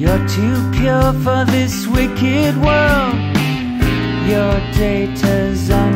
You're too pure for this wicked world. Your data's on